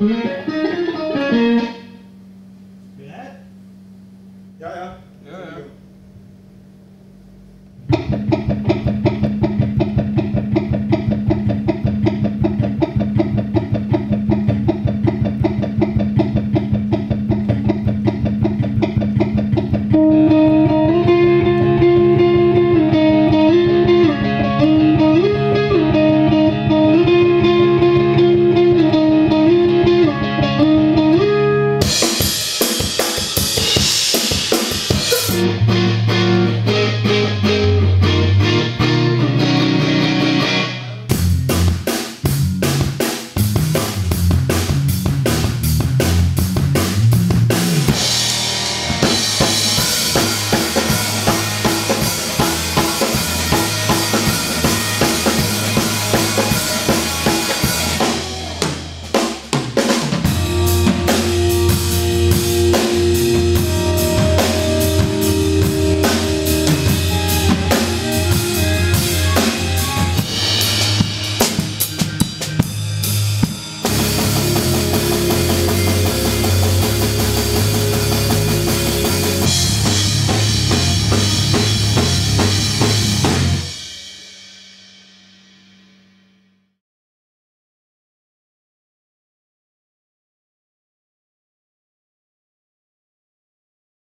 Mm. Ja, ja. ja, ja.